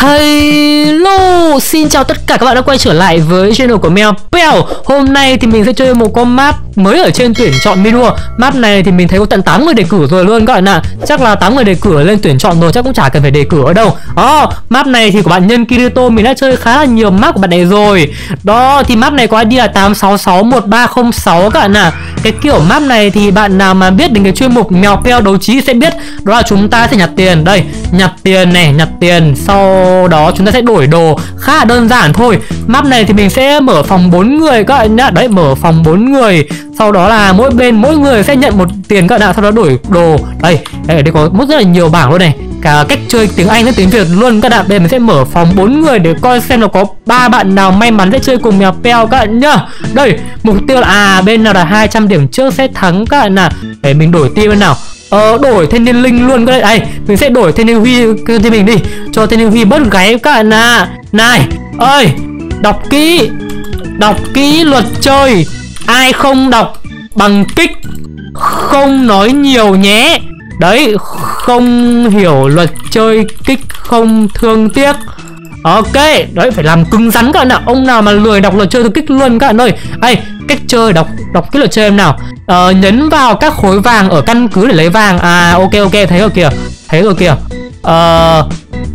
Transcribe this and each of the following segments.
系咯。Hello, xin chào tất cả các bạn đã quay trở lại với channel của Mèo Pèo. Hôm nay thì mình sẽ chơi một con map mới ở trên tuyển chọn Minua Map này thì mình thấy có tận 8 người đề cử rồi luôn các bạn ạ. Chắc là 8 người đề cử lên tuyển chọn rồi chắc cũng chả cần phải đề cử ở đâu. Đó, map này thì của bạn nhân Kirito mình đã chơi khá là nhiều map của bạn này rồi. Đó, thì map này có ID là 8661306 các bạn ạ. Cái kiểu map này thì bạn nào mà biết đến cái chuyên mục Mèo Pèo đấu trí sẽ biết. Đó là chúng ta sẽ nhặt tiền, đây, nhặt tiền này, nhặt tiền. Sau đó chúng ta sẽ đổi đồ khá là đơn giản thôi. Map này thì mình sẽ mở phòng 4 người các bạn nhá. Đấy, mở phòng 4 người. Sau đó là mỗi bên mỗi người sẽ nhận một tiền các bạn ạ. Sau đó đổi đồ. Đây đây ở đây có rất là nhiều bảng luôn này. Cả cách chơi tiếng Anh với tiếng Việt luôn các bạn bây giờ mình sẽ mở phòng 4 người để coi xem là có ba bạn nào may mắn sẽ chơi cùng mèo peo các bạn nhá. Đây mục tiêu là à bên nào là 200 điểm trước sẽ thắng các bạn nào để mình đổi team bên nào. Ờ, đổi thanh niên linh luôn. Các bạn đây mình sẽ đổi thanh niên huy cho mình đi. Cho thanh niên huy bớt gáy các bạn à này ơi đọc kỹ. Đọc kỹ luật chơi. Ai không đọc bằng kích không nói nhiều nhé. Đấy không hiểu luật chơi kích không thương tiếc. Ok đấy phải làm cứng rắn các bạn ạ. Ông nào mà lười đọc luật chơi thì kích luôn các bạn ơi. Ai cách chơi đọc đọc cái luật chơi em nào. Ờ, nhấn vào các khối vàng ở căn cứ để lấy vàng. À ok ok thấy rồi kìa thấy rồi kìa. Ờ,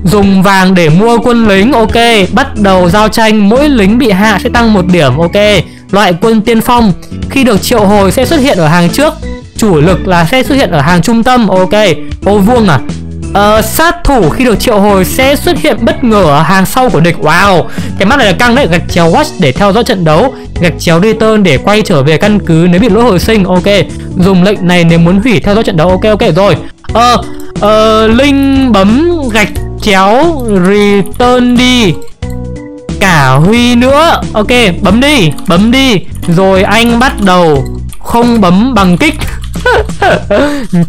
dùng vàng để mua quân lính ok. Bắt đầu giao tranh mỗi lính bị hạ sẽ tăng một điểm ok. Loại quân tiên phong khi được triệu hồi sẽ xuất hiện ở hàng trước. Chủ lực là sẽ xuất hiện ở hàng trung tâm Ok. Ô vuông à Ờ, sát thủ khi được triệu hồi sẽ xuất hiện bất ngờ ở hàng sau của địch. Wow Cái mắt này là căng đấy. Gạch chéo watch để theo dõi trận đấu. Gạch chéo return để quay trở về căn cứ nếu bị lỗi hồi sinh. Ok Dùng lệnh này nếu muốn hủy theo dõi trận đấu. Ok ok rồi. Ờ Ờ Linh bấm gạch chéo return đi. Cả Huy nữa. Ok bấm đi Bấm đi. Rồi anh bắt đầu Không bấm bằng kích.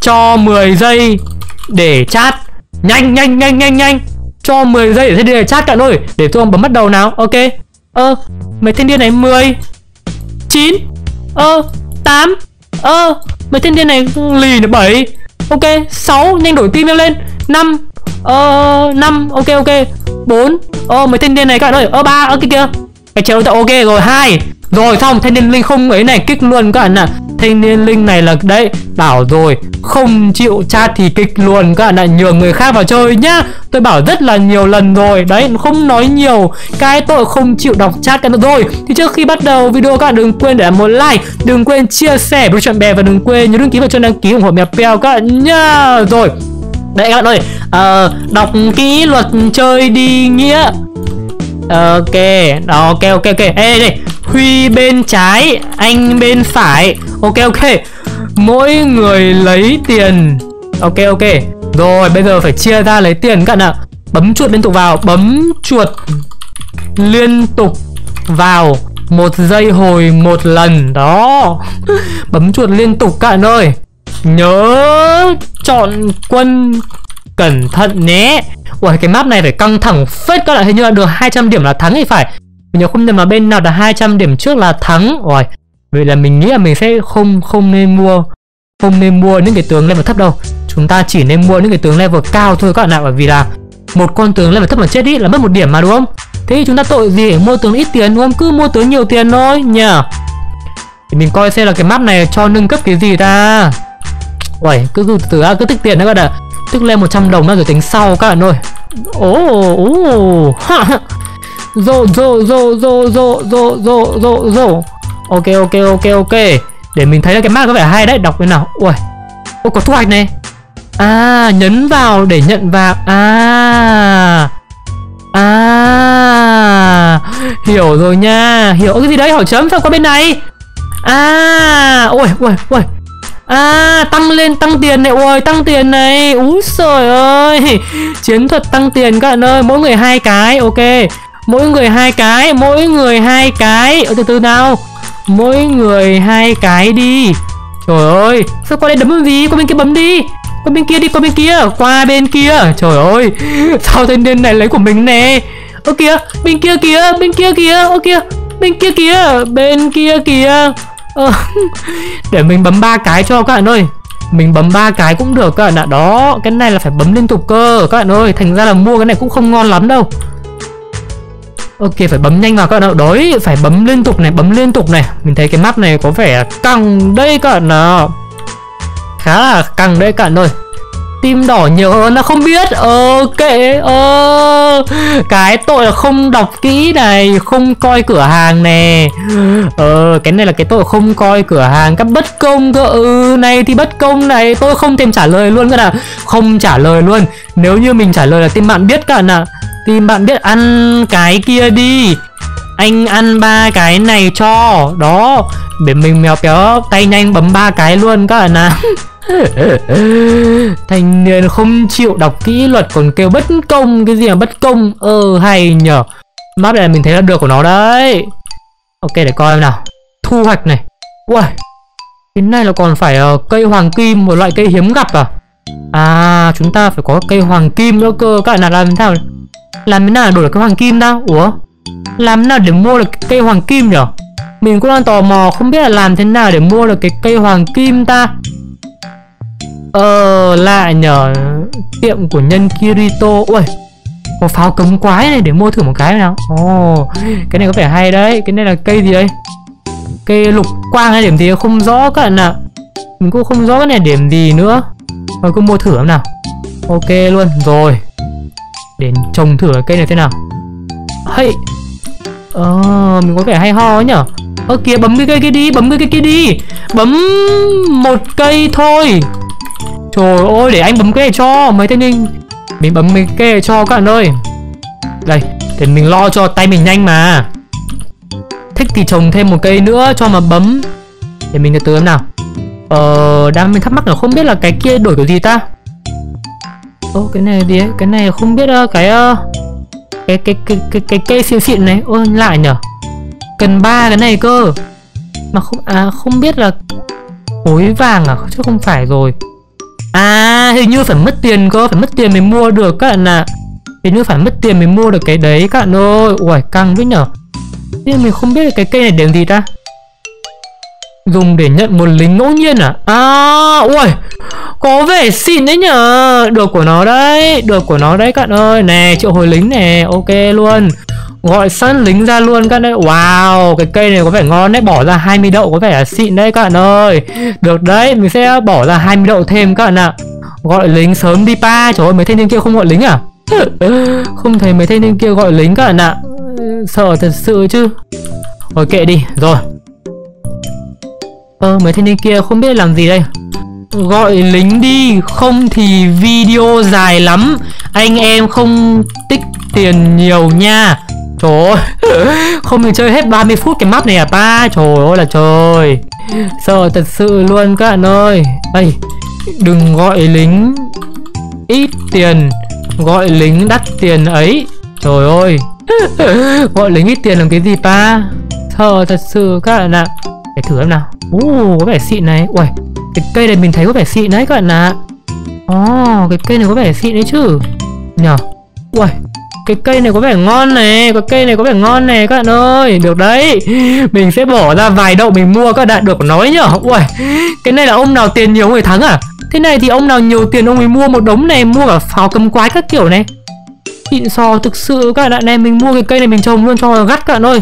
Cho 10 giây. Để chat. Nhanh nhanh nhanh nhanh nhanh. Cho 10 giây để để chat cả ơi. Để tôi bấm bắt đầu nào. Ok. Ơ ờ, Mấy thanh niên này 10 9 Ơ ờ, 8 Ơ ờ, Mấy thanh niên này lì là 7 Ok 6 Nhanh đổi team lên. 5 Ờ 5 Ok ok. 4 Ờ mấy thanh niên này các bạn ơi. Ờ 3 Ơ kia kia. Cái độ ok rồi. 2 Rồi xong thanh niên linh không ấy này kích luôn các bạn ạ. à. Thanh niên linh này là đấy. Bảo rồi Không chịu chat thì kịch luôn. Các bạn ạ Nhường người khác vào chơi nhá. Tôi bảo rất là nhiều lần rồi. Đấy không nói nhiều. Cái tội không chịu đọc chat cái rồi Thì trước khi bắt đầu video các bạn đừng quên để làm một like. Đừng quên chia sẻ với bạn bè Và đừng quên nhớ đăng ký vào cho đăng ký ủng hộ mèo peo các bạn nhá. Rồi Đấy các bạn ơi. À, Đọc kỹ luật chơi đi nghĩa. Ờ, ok. Đó, Ok ok ok. Ê đây. Huy bên trái Anh bên phải. Ok ok. Mỗi người lấy tiền. Ok ok. Rồi, bây giờ phải chia ra lấy tiền các bạn ạ. Bấm chuột liên tục vào. Bấm chuột liên tục vào. Một giây hồi một lần. Đó. Bấm chuột liên tục các bạn ơi. Nhớ chọn quân cẩn thận nhé. Ủa, cái map này phải căng thẳng phết các bạn. Hình như là được 200 điểm là thắng thì phải. Mình nhớ không nhầm mà bên nào là 200 điểm trước là thắng. Rồi Vậy là mình nghĩ là mình sẽ không không nên mua Không nên mua những cái tướng level thấp đâu. Chúng ta chỉ nên mua những cái tướng level cao thôi các bạn ạ Bởi vì là một con tướng level thấp mà chết đi là mất một điểm mà đúng không? Thế thì chúng ta tội gì để mua tướng ít tiền đúng không? Cứ mua tướng nhiều tiền thôi nhờ Thì mình coi xem là cái map này cho nâng cấp cái gì ta. Uầy, cứ từ từ cứ tích tiền đó các bạn ạ. Tức lên 100 đồng rồi tính sau các bạn ơi. Ồ, ồ Rô, rô, rô, rô, rô, rô, rô, rô, rô Ok, ok, ok, ok. Để mình thấy là cái map có vẻ hay đấy. Đọc cái nào. Ui Ôi, có thu hoạch này. À, nhấn vào để nhận vào. À. À. Hiểu rồi nha. Hiểu. Cái gì đấy? Hỏi chấm sao qua bên này? À. Ôi, ui ui. À tăng lên tăng tiền này. Ui tăng tiền này. Úi trời ơi. Chiến thuật tăng tiền các bạn ơi. Mỗi người hai cái. Ok. Mỗi người hai cái. Mỗi người hai cái. Ở từ từ nào. Mỗi người hai cái đi. Trời ơi Sao qua đây đấm gì? Qua bên kia bấm đi. Qua bên kia đi Qua bên kia Qua bên kia. Trời ơi Sao tên niên này lấy của mình nè? Ơ kìa Bên kia kìa Bên kia kìa Ơ kìa Bên kia kìa Bên kia kìa. Ờ, để mình bấm ba cái cho các bạn ơi. Mình bấm ba cái cũng được các bạn ạ. Đó cái này là phải bấm liên tục cơ các bạn ơi. Thành ra là mua cái này cũng không ngon lắm đâu. Ok phải bấm nhanh vào các bạn ạ Đấy phải bấm liên tục này Bấm liên tục này. Mình thấy cái map này có vẻ căng đây các bạn ạ Khá là căng đấy các bạn ơi. Tim đỏ nhiều hơn nó không biết. Ok kệ oh, cái tội là không đọc kỹ này không coi cửa hàng nè. Ờ cái này là cái tội không coi cửa hàng các bất công cơ. Ừ này thì bất công này tôi không thèm trả lời luôn cơ nào không trả lời luôn. Nếu như mình trả lời là tim bạn biết cả nào Tìm bạn biết ăn cái kia đi. Anh ăn ba cái này cho. Đó để mình mèo kéo tay nhanh bấm ba cái luôn các bạn ạ Thành niên không chịu đọc kỹ luật còn kêu bất công Cái gì mà bất công? Ờ hay nhở Map này mình thấy là được của nó đấy. Ok để coi nào. Thu hoạch này. Ui Cái này là còn phải uh, cây hoàng kim Một loại cây hiếm gặp à? À chúng ta phải có cây hoàng kim nữa cơ. Các bạn nào làm thế nào? Làm thế nào để đổi được cái hoàng kim ta? Ủa? Làm thế nào để mua được cây hoàng kim nhở? Mình cũng đang tò mò không biết là làm thế nào để mua được cái cây hoàng kim ta? Ờ lại nhờ tiệm của nhân Kirito. Ui có pháo cấm quái này để mua thử một cái nào. Ồ oh, cái này có vẻ hay đấy. Cái này là cây gì đây? Cây lục quang hay điểm gì? Không rõ các bạn ạ. Mình cũng không rõ cái này điểm gì nữa. Rồi cứ mua thử nào. Ok luôn rồi. Để trồng thử cái cây này thế nào. Hey Ờ mình có vẻ hay ho ấy nhở Ơ kìa bấm cái cây kia đi, Bấm cái cây kia đi. Bấm một cây thôi. Trời ơi, để anh bấm cái này cho, mấy tên ninh Mình bấm cái này cho các bạn ơi. Đây, để mình lo cho tay mình nhanh mà. Thích thì trồng thêm một cây nữa cho mà bấm. Để mình từ từ nào. Ờ đang mình thắc mắc là không biết là cái kia đổi cái gì ta? Ô cái này đi Cái này không biết uh, cái uh, cái cái cái cái cái cây siêu xịn này. Ôi lại nhở. Cần ba cái này cơ. Mà không à không biết là khối vàng à? Chứ không phải rồi. À hình như phải mất tiền cơ Phải mất tiền mới mua được các bạn ạ. À. Hình như phải mất tiền mới mua được cái đấy các bạn ơi. Ui căng với nhở. Nhưng mình không biết cái cây này để gì ta? Dùng để nhận một lính ngẫu nhiên à? À ui Có vẻ xịn đấy nhở Được của nó đấy, Được của nó đấy các ơi. Nè, triệu hồi lính nè, Ok luôn. Gọi sẵn lính ra luôn các bạn ơi. Wow, Cái cây này có vẻ ngon đấy, Bỏ ra 20 đậu có vẻ là xịn đấy các bạn ơi. Được đấy, Mình sẽ bỏ ra 20 đậu thêm các bạn ạ. Gọi lính sớm đi pa. Trời ơi, mấy thanh niên kia không gọi lính à? Không thấy mấy thanh niên kia gọi lính các bạn ạ. Sợ thật sự chứ. Rồi kệ đi, Rồi. Ờ mấy thanh niên kia không biết làm gì đây. Gọi lính đi, Không thì video dài lắm. Anh em không tích tiền nhiều nha. Trời ơi, Không mình chơi hết 30 phút cái map này à ta Trời ơi, là trời. Sợ thật sự luôn các bạn ơi. Đây Đừng gọi lính Ít tiền, Gọi lính đắt tiền ấy. Trời ơi, Gọi lính ít tiền làm cái gì ta Sợ thật sự các bạn ạ. Để thử em nào. Ồ có vẻ xịn này. Ui Cái cây này mình thấy có vẻ xịn đấy các bạn ạ. Oh, cái cây này có vẻ xịn đấy chứ. Nhờ. Ui cái cây này có vẻ ngon này Cái cây này có vẻ ngon này các bạn ơi. Được đấy. Mình sẽ bỏ ra vài đậu mình mua các bạn được nói nhở Ui Cái này là ông nào tiền nhiều người thắng à? Thế này thì ông nào nhiều tiền ông ấy mua một đống này Mua cả pháo cầm quái các kiểu này. Xịn sò thực sự các bạn này Mình mua cái cây này mình trồng luôn cho gắt các bạn ơi.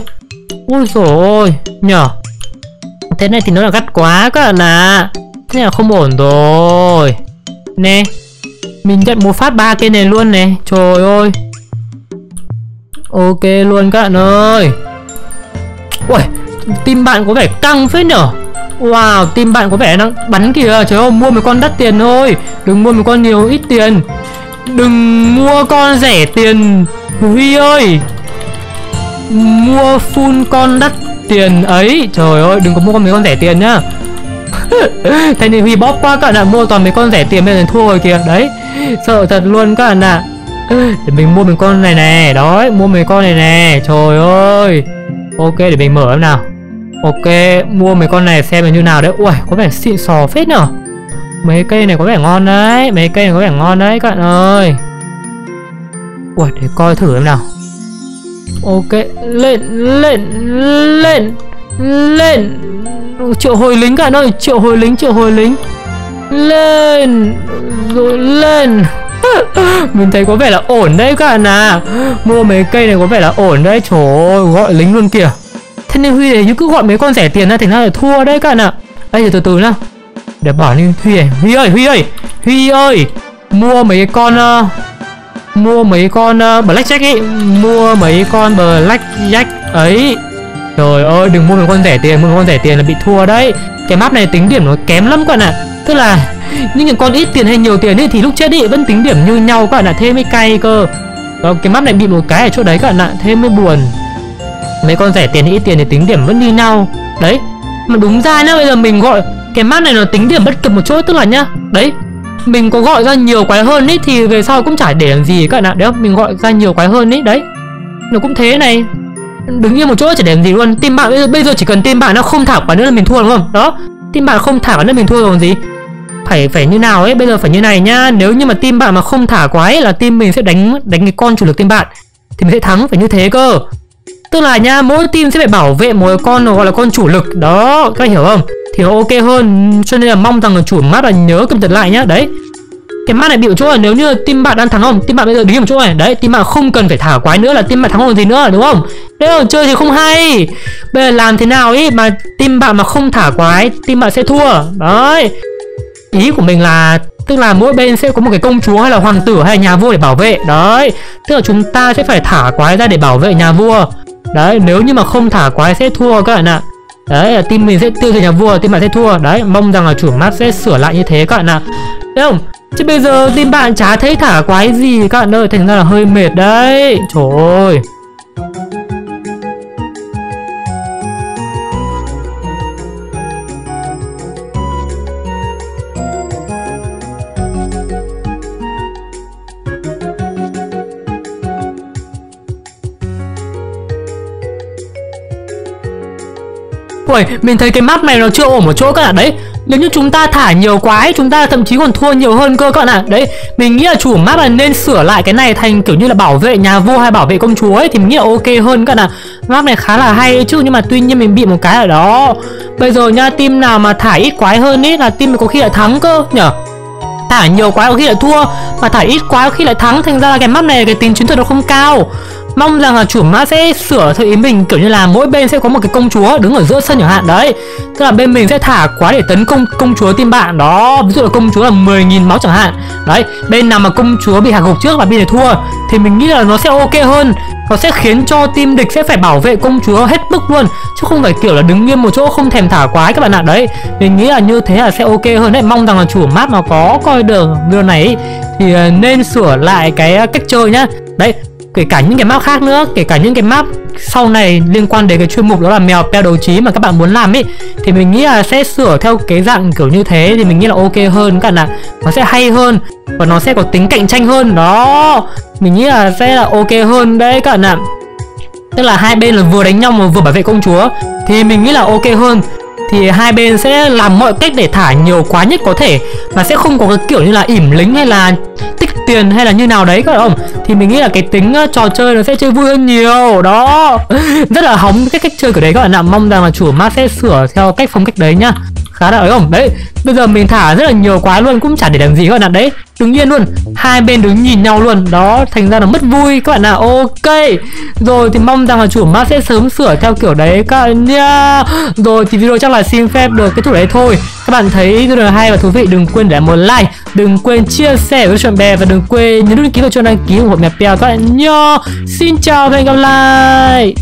Ui dồi ôi Nhở Thế này thì nó là gắt quá các bạn à Thế là không ổn rồi. Nè, Mình nhận một phát ba cây này luôn này. Trời ơi. Ok luôn các bạn ơi. Ui Tim bạn có vẻ căng phết nhở. Wow tim bạn có vẻ đang bắn kìa. Trời ơi, mua một con đắt tiền thôi. Đừng mua một con nhiều, ít tiền. Đừng mua con rẻ tiền. Huy ơi. Mua full con đắt tiền ấy. Trời ơi, đừng có mua con mấy con rẻ tiền nhá. Thế nên Huy bóp quá các bạn ạ, Mua toàn mấy con rẻ tiền bây giờ thua rồi kìa. Đấy, Sợ thật luôn các bạn ạ. Để mình mua mấy con này nè đó mua mấy con này nè. Trời ơi. Ok, để mình mở em nào. Ok, mua mấy con này xem là như nào đấy. Ui có vẻ xịn sò phết nhở. Mấy cây này có vẻ ngon đấy, mấy cây này có vẻ ngon đấy các bạn ơi. Ui để coi thử em nào ok lên lên lên lên. Triệu hồi lính cả bạn ơi triệu hồi lính triệu hồi lính. Lên rồi lên. Mình thấy có vẻ là ổn đấy cả bạn à. mua mấy cây này có vẻ là ổn đấy trời ơi gọi lính luôn kìa. Thế nên huy này cứ gọi mấy con rẻ tiền ra thì nó là thua đấy cả bạn ạ. Đây từ từ nào. Để bảo đi huy này. Huy ơi huy ơi huy ơi. Mua mấy con uh, mua mấy con uh, blackjack ấy. Mua mấy con blackjack ấy. Trời ơi đừng mua mấy con rẻ tiền. Mua mấy con rẻ tiền là bị thua đấy. Cái map này tính điểm nó kém lắm các bạn ạ. Tức là những cái con ít tiền hay nhiều tiền ấy thì lúc chết đi vẫn tính điểm như nhau các bạn ạ. Thế mới cay cơ. Đó, cái map này bị một cái ở chỗ đấy các bạn ạ. Thế mới buồn. Mấy con rẻ tiền hay ít tiền thì tính điểm vẫn như nhau. Đấy. Mà đúng ra nhá bây giờ mình gọi cái map này nó tính điểm bất cập một chỗ tức là nhá. Đấy mình có gọi ra nhiều quái hơn ấy thì về sau cũng chả để làm gì các bạn ạ đấy không? Mình gọi ra nhiều quái hơn ấy đấy. Nó cũng thế này. Đứng yên một chỗ chả để làm gì luôn. Team bạn bây giờ, bây giờ chỉ cần team bạn nó không thả quả nữa là mình thua đúng không? Đó. Team bạn không thả quả nữa mình thua rồi còn gì. Phải phải như nào ấy? Bây giờ phải như này nhá. Nếu như mà team bạn mà không thả quái là team mình sẽ đánh đánh cái con chủ lực team bạn. Thì mình sẽ thắng phải như thế cơ tức là nha, mỗi team sẽ phải bảo vệ một con gọi là con chủ lực. Đó, các hiểu không? Thì nó ok hơn, cho nên là mong rằng là chủ map là nhớ cập nhật lại nhá. Đấy. Cái map này bị ở chỗ là nếu như team bạn đang thắng không? Team bạn bây giờ đứng một chỗ này. Đấy, team bạn không cần phải thả quái nữa là team bạn thắng không gì nữa, đúng không? Đấy là chơi thì không hay. Bây giờ làm thế nào ấy mà team bạn mà không thả quái, team bạn sẽ thua. Đấy. Ý của mình là, tức là mỗi bên sẽ có một cái công chúa hay là hoàng tử hay là nhà vua để bảo vệ. Đấy. Tức là chúng ta sẽ phải thả quái ra để bảo vệ nhà vua đấy, nếu như mà không thả quái sẽ thua các bạn ạ. Đấy là team mình sẽ tiêu diệt nhà vua, team bạn sẽ thua. Đấy, mong rằng là chủ map sẽ sửa lại như thế các bạn ạ. Thấy không? Chứ bây giờ team bạn chả thấy thả quái gì các bạn ơi, thành ra là hơi mệt đấy. Trời ơi. Ui, mình thấy cái map này nó chưa ổn một chỗ các bạn đấy Nếu như chúng ta thả nhiều quái Chúng ta thậm chí còn thua nhiều hơn cơ các bạn ạ. Đấy, mình nghĩ là chủ map là nên sửa lại cái này thành kiểu như là bảo vệ nhà vua hay bảo vệ công chúa ấy Thì mình nghĩ là ok hơn các bạn ạ. Map này khá là hay chứ Nhưng mà tuy nhiên mình bị một cái ở đó. Bây giờ nha, team nào mà thả ít quái hơn ấy Là team có khi lại thắng cơ nhở Thả nhiều quái có khi lại thua Mà thả ít quái có khi lại thắng Thành ra là cái map này cái tính chiến thuật nó không cao mong rằng là chủ mã sẽ sửa theo ý mình, kiểu như là mỗi bên sẽ có một cái công chúa đứng ở giữa sân chẳng hạn, đấy. Tức là bên mình sẽ thả quá để tấn công công chúa team bạn, đó. Ví dụ là công chúa là 10.000 máu chẳng hạn, đấy. Bên nào mà công chúa bị hạ gục trước và bên này thua, thì mình nghĩ là nó sẽ ok hơn. Nó sẽ khiến cho team địch sẽ phải bảo vệ công chúa hết mức luôn, chứ không phải kiểu là đứng nghiêm một chỗ không thèm thả quái các bạn ạ, đấy. Mình nghĩ là như thế là sẽ ok hơn đấy. Mong rằng là chủ map nó có coi được điều này thì ờ, nên sửa lại cái ờ, cách chơi nhá. Đấy kể cả những cái map khác nữa kể cả những cái map sau này liên quan đến cái chuyên mục đó là mèo peo đấu trí mà các bạn muốn làm ấy, thì mình nghĩ là sẽ sửa theo cái dạng kiểu như thế thì mình nghĩ là ok hơn các bạn ạ. Nó sẽ hay hơn và nó sẽ có tính cạnh tranh hơn. Đó mình nghĩ là sẽ là ok hơn đấy các bạn ạ. Tức là hai bên là vừa đánh nhau mà vừa bảo vệ công chúa thì mình nghĩ là ok hơn. Thì hai bên sẽ làm mọi cách để thả nhiều quá nhất có thể mà sẽ không có cái kiểu như là ỉm lính hay là tiền hay là như nào đấy các ông? Không thì mình nghĩ là cái tính uh, trò chơi nó sẽ chơi vui hơn nhiều đó. Rất là hóng cái cách chơi của đấy các bạn ạ. Mong rằng là chủ mát sẽ sửa theo cách phong cách đấy nhá khá là ấy không đấy, bây giờ mình thả rất là nhiều quá luôn, cũng chả để làm gì các bạn ạ. Đấy, đứng yên luôn. Hai bên đứng nhìn nhau luôn. Đó, thành ra là mất vui, các bạn ạ. Ok. Rồi thì mong rằng là chủ map sẽ sớm sửa theo kiểu đấy, các bạn nha rồi thì video chắc là xin phép được kết thúc đấy thôi. Các bạn thấy video hay và thú vị, đừng quên để một like. Đừng quên chia sẻ với bạn bè và đừng quên nhấn đăng ký vào cho đăng ký ủng hộ mẹ pèo, các bạn nhá. Xin chào và hẹn gặp lại.